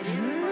Mm.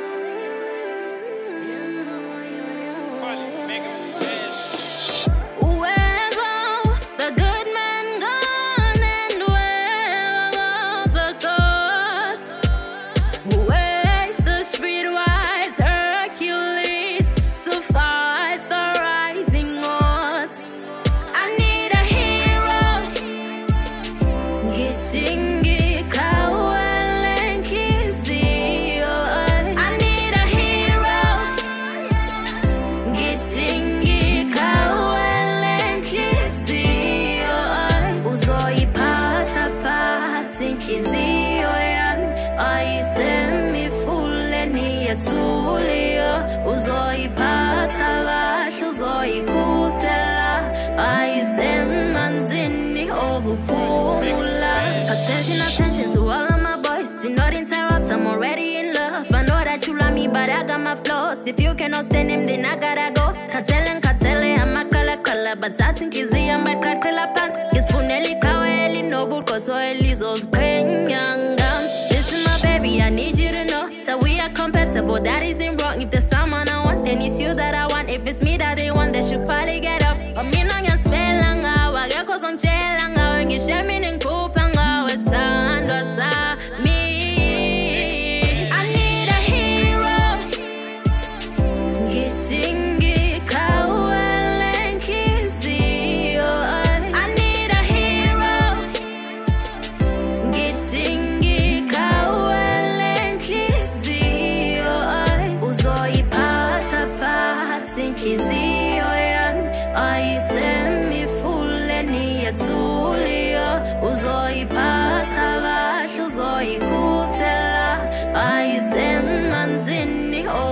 Yethuliyo uzoyiphatha uzoyikhusela. Ayisemanzini okuphumula. Attention attention to all of my boys. Do not interrupt i'm already in love. I know that you love me but i got my flaws. If you cannot stand him then i gotta go. Khathele ngikhathele amaqalaqala bathatha inhliziyo yami baqaqela phansi ngisifunela iqhawe elinobuqotho elizoziqhenya if there's someone i want then it's you that i want. If it's me that they want they should probably get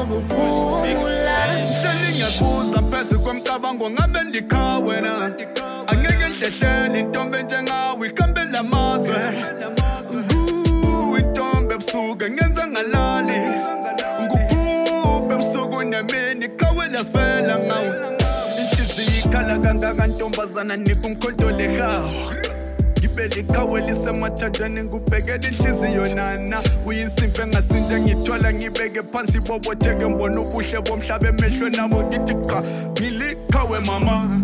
Hleli ngiyabuza phezu komcabango ngabe ndiqhawe na? Angeke nhlehlele intombi ngibele iqhawe lisemathandweni ngubhekele inhliziyo nana. Uyinsimbi engasinde ngithwala ngibeke phansi bobotheke mbona ubuhle bomhlaba emehlweni nabo ngithi qa ngiliqhawe mama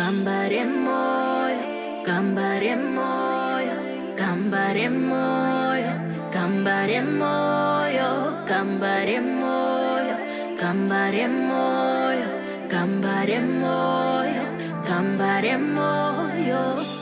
Gambare moja, gambare moja, gambare moja, gambare moja, gambare moja, gambare moja, gambare moja, gambare moja.